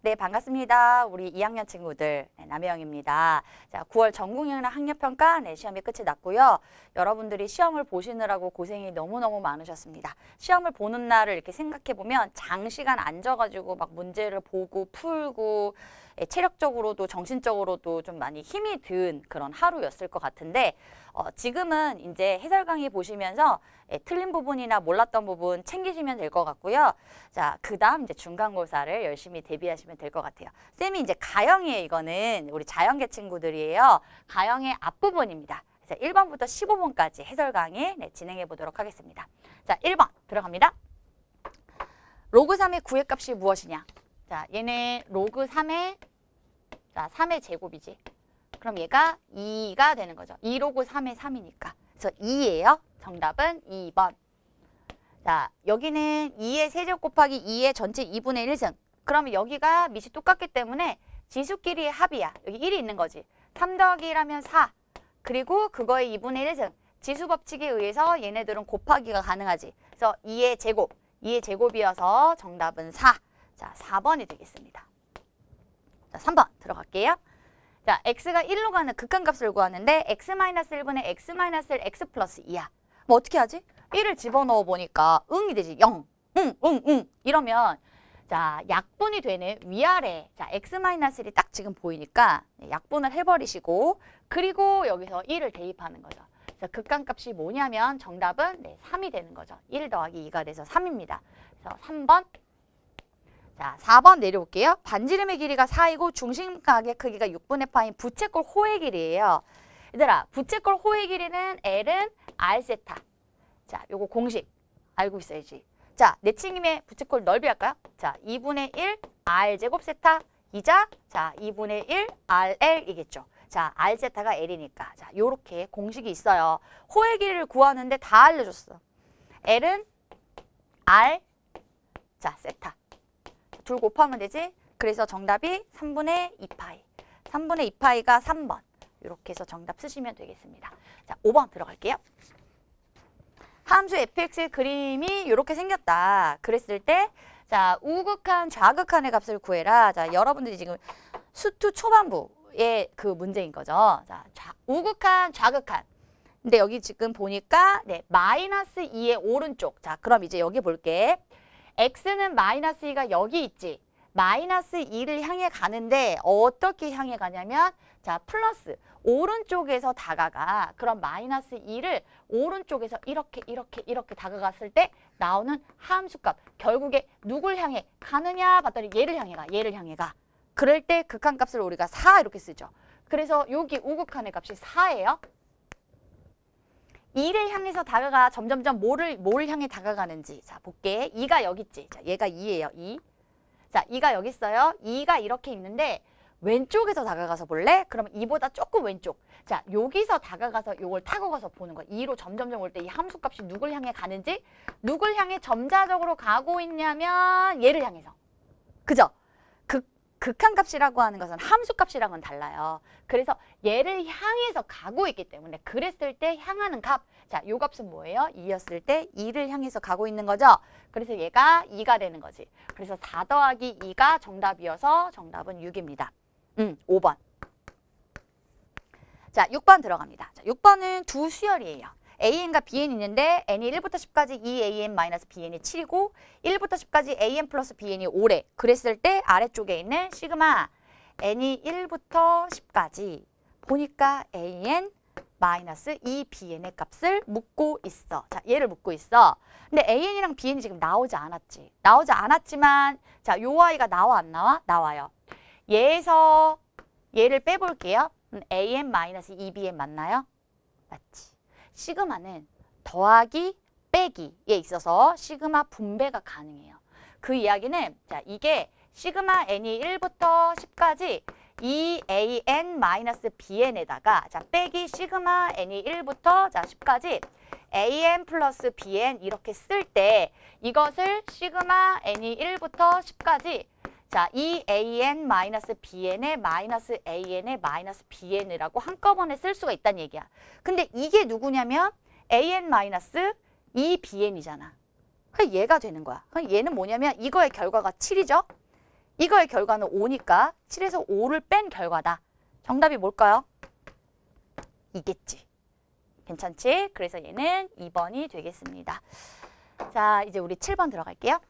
네, 반갑습니다. 우리 2학년 친구들, 네, 남혜영입니다. 자, 9월 전국영랑 학력평가 네, 시험이 끝이 났고요. 여러분들이 시험을 보시느라고 고생이 너무너무 많으셨습니다. 시험을 보는 날을 이렇게 생각해보면 장시간 앉아가지고 막 문제를 보고 풀고 예, 체력적으로도 정신적으로도 좀 많이 힘이 든 그런 하루였을 것 같은데 어, 지금은 이제 해설 강의 보시면서 예, 틀린 부분이나 몰랐던 부분 챙기시면 될 것 같고요. 자, 그 다음 이제 중간고사를 열심히 대비하시면 될 것 같아요. 쌤이 이제 가형이에요, 이거는. 우리 자연계 친구들이에요. 가형의 앞부분입니다. 그래서 1번부터 15번까지 해설 강의 네, 진행해 보도록 하겠습니다. 자, 1번 들어갑니다. 로그 3의 구의 값이 무엇이냐? 자, 얘네 로그 3의 자, 3의 제곱이지. 그럼 얘가 2가 되는 거죠. 2 로그 3의 3이니까. 그래서 2예요. 정답은 2번. 자, 여기는 2의 세제곱 곱하기 2의 전체 2분의 1승. 그러면 여기가 밑이 똑같기 때문에 지수끼리의 합이야. 여기 1이 있는 거지. 3 더하기 1하면 4. 그리고 그거의 2분의 1승. 지수 법칙에 의해서 얘네들은 곱하기가 가능하지. 그래서 2의 제곱. 2의 제곱이어서 정답은 4. 자, 4번이 되겠습니다. 자, 3번 들어갈게요. 자, x가 1로 가는 극한값을 구하는데 x-1분의 x-1 x 플러스 2야. 뭐 어떻게 하지? 1을 집어넣어 보니까 응이 되지. 0. 응, 응, 응. 이러면 자, 약분이 되는 위아래. 자, x-1이 딱 지금 보이니까 약분을 해 버리시고 그리고 여기서 1을 대입하는 거죠. 그래서 극한값이 뭐냐면 정답은 네, 3이 되는 거죠. 1 더하기 2가 돼서 3입니다. 그래서 3번 자, 4번 내려올게요. 반지름의 길이가 4이고 중심각의 크기가 6분의 파인 부채꼴 호의 길이에요. 얘들아, 부채꼴 호의 길이는 L은 R세타. 자, 요거 공식 알고 있어야지. 자, 내칭임의 부채꼴 넓이 할까요? 자, 2분의 1 R제곱 세타 이자 자, 2분의 1 RL이겠죠. 자, R세타가 L이니까. 자, 요렇게 공식이 있어요. 호의 길이를 구하는데 다 알려줬어. L은 R 자, 세타. 둘 곱하면 되지? 그래서 정답이 3분의 2파이. 3분의 2파이가 3번. 이렇게 해서 정답 쓰시면 되겠습니다. 자, 5번 들어갈게요. 함수 fx의 그림이 이렇게 생겼다. 그랬을 때, 자, 우극한, 좌극한의 값을 구해라. 자, 여러분들이 지금 수투 초반부의 그 문제인 거죠. 자, 좌, 우극한, 좌극한. 근데 여기 지금 보니까, 네, 마이너스 2의 오른쪽. 자, 그럼 이제 여기 볼게. X는 마이너스 2가 여기 있지. 마이너스 2를 향해 가는데 어떻게 향해 가냐면 자 플러스 오른쪽에서 다가가. 그럼 마이너스 2를 오른쪽에서 이렇게 이렇게 이렇게 다가갔을 때 나오는 함수값. 결국에 누굴 향해 가느냐? 봤더니 얘를 향해 가 얘를 향해 가. 그럴 때 극한값을 우리가 4 이렇게 쓰죠. 그래서 여기 우극한의 값이 4예요 2를 향해서 다가가 점점점 뭐를 뭘 향해 다가가는지. 자 볼게. 2가 여기 있지. 자 얘가 2예요 2. 자 2가 여기 있어요. 2가 이렇게 있는데 왼쪽에서 다가가서 볼래? 그러면 2보다 조금 왼쪽. 자 여기서 다가가서 요걸 타고 가서 보는 거야. 2로 점점점 올 때 이 함수값이 누굴 향해 가는지 누굴 향해 점자적으로 가고 있냐면 얘를 향해서. 그죠? 극한값이라고 하는 것은 함수값이랑은 달라요. 그래서 얘를 향해서 가고 있기 때문에 그랬을 때 향하는 값. 자, 요 값은 뭐예요? 2였을 때 2를 향해서 가고 있는 거죠. 그래서 얘가 2가 되는 거지. 그래서 4 더하기 2가 정답이어서 정답은 6입니다. 음, 5번. 자, 6번 들어갑니다. 자, 6번은 두 수열이에요. AN과 BN 있는데 N이 1부터 10까지 2AN-BN이 7이고 1부터 10까지 AN 플러스 BN이 5래. 그랬을 때 아래쪽에 있는 시그마 N이 1부터 10까지 보니까 AN 마이너스 2BN의 값을 묻고 있어. 자, 얘를 묻고 있어. 근데 AN이랑 BN이 지금 나오지 않았지. 나오지 않았지만 자, 요 아이가 나와 안 나와? 나와요. 얘에서 얘를 빼볼게요. AN 마이너스 2BN 맞나요? 맞지. 시그마는 더하기 빼기에 있어서 시그마 분배가 가능해요. 그 이야기는 자 이게 시그마 n이 1부터 10까지 2an-bn에다가 자 빼기 시그마 n이 1부터 자 10까지 an 플러스 bn 이렇게 쓸 때 이것을 시그마 n이 1부터 10까지 자, 이 an 마이너스 bn의 마이너스 an의 마이너스 bn이라고 한꺼번에 쓸 수가 있다는 얘기야. 근데 이게 누구냐면 an 마이너스 2bn이잖아. 그러니까 얘가 되는 거야. 그럼 얘는 뭐냐면 이거의 결과가 7이죠. 이거의 결과는 5니까 7에서 5를 뺀 결과다. 정답이 뭘까요? 이겠지. 괜찮지? 그래서 얘는 2번이 되겠습니다. 자, 이제 우리 7번 들어갈게요.